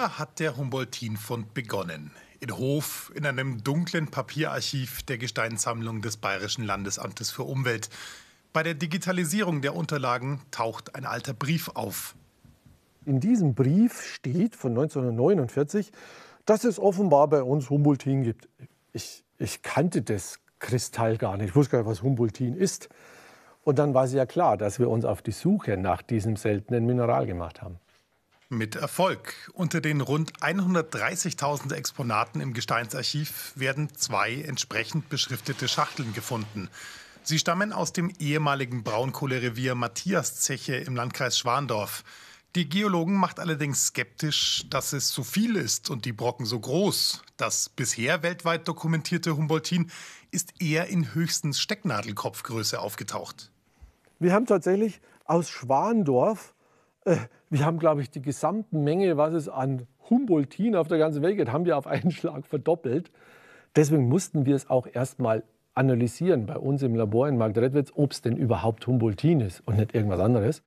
Da hat der Humboldtinfund begonnen. In Hof, in einem dunklen Papierarchiv der Gesteinssammlung des Bayerischen Landesamtes für Umwelt. Bei der Digitalisierung der Unterlagen taucht ein alter Brief auf. In diesem Brief steht von 1949, dass es offenbar bei uns Humboldtin gibt. Ich, ich kannte das Kristall gar nicht. Ich wusste gar nicht, was Humboldtin ist. Und dann war es ja klar, dass wir uns auf die Suche nach diesem seltenen Mineral gemacht haben. Mit Erfolg. Unter den rund 130.000 Exponaten im Gesteinsarchiv werden zwei entsprechend beschriftete Schachteln gefunden. Sie stammen aus dem ehemaligen Braunkohlerevier Matthiaszeche im Landkreis Schwandorf. Die Geologen macht allerdings skeptisch, dass es so viel ist und die Brocken so groß. Das bisher weltweit dokumentierte Humboldtin ist eher in höchstens Stecknadelkopfgröße aufgetaucht. Wir haben tatsächlich aus Schwandorf wir haben, glaube ich, die gesamte Menge, was es an Humboldtin auf der ganzen Welt gibt, haben wir auf einen Schlag verdoppelt. Deswegen mussten wir es auch erst mal analysieren bei uns im Labor in Marktredwitz, ob es denn überhaupt Humboldtin ist und nicht irgendwas anderes.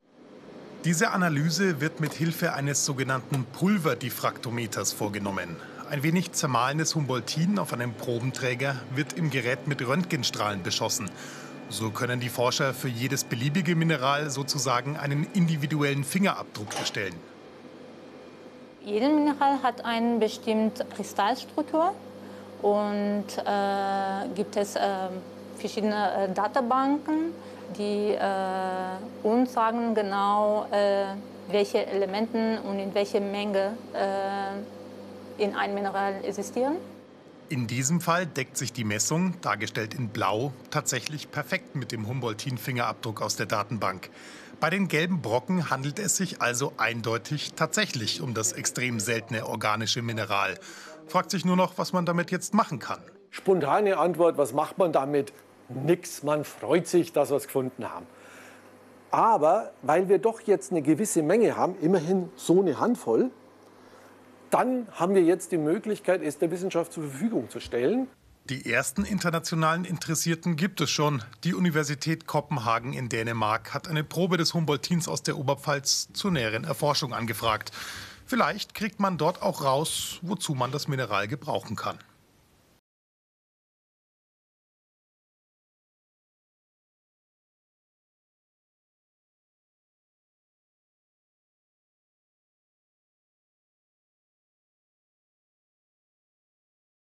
Diese Analyse wird mit Hilfe eines sogenannten Pulverdiffraktometers vorgenommen. Ein wenig zermahlenes Humboldtin auf einem Probenträger wird im Gerät mit Röntgenstrahlen beschossen. So können die Forscher für jedes beliebige Mineral sozusagen einen individuellen Fingerabdruck erstellen. Jedes Mineral hat eine bestimmte Kristallstruktur und äh, gibt es äh, verschiedene äh, Datenbanken, die äh, uns sagen genau, äh, welche Elemente und in welcher Menge äh, in einem Mineral existieren. In diesem Fall deckt sich die Messung, dargestellt in Blau, tatsächlich perfekt mit dem Humboldtin-Fingerabdruck aus der Datenbank. Bei den gelben Brocken handelt es sich also eindeutig tatsächlich um das extrem seltene organische Mineral. Fragt sich nur noch, was man damit jetzt machen kann. Spontane Antwort, was macht man damit? Nix, man freut sich, dass wir es gefunden haben. Aber weil wir doch jetzt eine gewisse Menge haben, immerhin so eine Handvoll, dann haben wir jetzt die Möglichkeit, es der Wissenschaft zur Verfügung zu stellen. Die ersten internationalen Interessierten gibt es schon. Die Universität Kopenhagen in Dänemark hat eine Probe des Humboldtins aus der Oberpfalz zur näheren Erforschung angefragt. Vielleicht kriegt man dort auch raus, wozu man das Mineral gebrauchen kann.